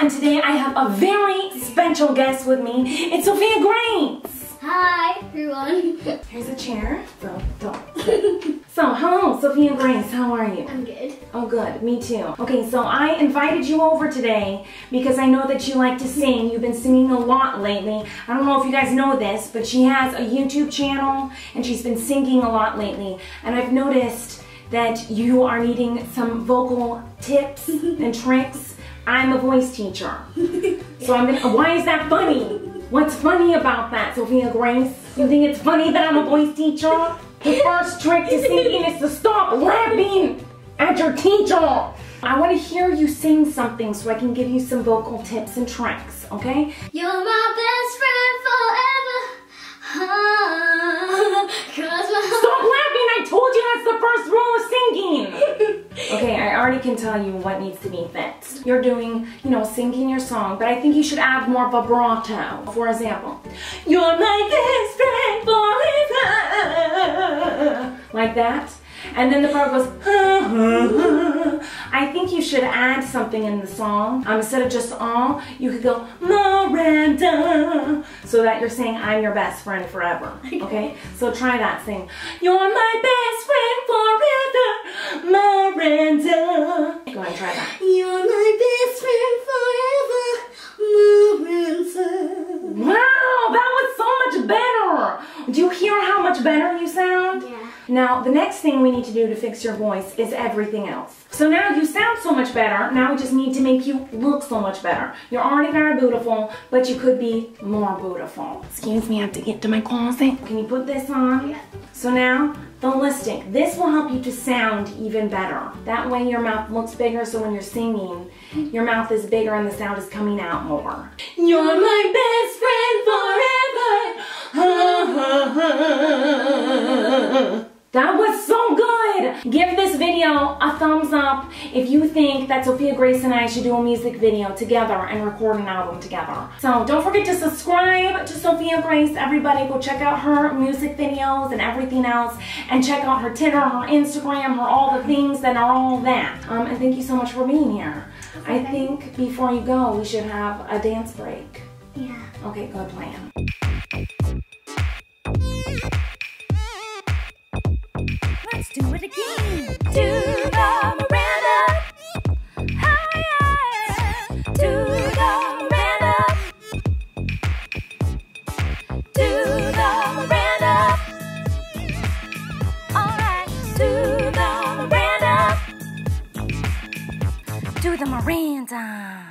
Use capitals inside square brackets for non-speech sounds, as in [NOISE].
and today I have a very special guest with me. It's Sophia Grace. Hi, everyone. Here's a chair, so don't. So, hello, Sophia Grace, how are you? I'm good. Oh, good, me too. Okay, so I invited you over today because I know that you like to sing. You've been singing a lot lately. I don't know if you guys know this, but she has a YouTube channel and she's been singing a lot lately. And I've noticed that you are needing some vocal tips [LAUGHS] and tricks. I'm a voice teacher. So I'm gonna, why is that funny? What's funny about that, Sophia Grace? You think it's funny that I'm a voice teacher? The first trick to singing is to stop laughing at your teacher. I want to hear you sing something so I can give you some vocal tips and tricks, okay? You're my best already can tell you what needs to be fixed. You're doing, you know, singing your song, but I think you should add more vibrato. For example, You're my best friend forever. Like that. And then the part goes, I think you should add something in the song. Um, instead of just all, you could go, Miranda, so that you're saying, I'm your best friend forever. [LAUGHS] Okay? So try that. Sing, You're my best friend Do you hear how much better you sound? Yeah. Now, the next thing we need to do to fix your voice is everything else. So now you sound so much better. Now we just need to make you look so much better. You're already very beautiful, but you could be more beautiful. Excuse me, I have to get to my closet. Can you put this on? Yeah. So now, the lipstick. This will help you to sound even better. That way your mouth looks bigger, so when you're singing, your mouth is bigger and the sound is coming out more. You're my best That was so good! Give this video a thumbs up if you think that Sophia Grace and I should do a music video together and record an album together. So don't forget to subscribe to Sophia Grace. Everybody go check out her music videos and everything else. And check out her Twitter, her Instagram, her all the things that are all that. Um, and thank you so much for being here. I think before you go, we should have a dance break. Yeah. Okay, good plan. Let's do it again. Do the Miranda. Oh yeah. Do the Miranda. Do the Miranda. Alright. Do the Miranda. Do the Miranda.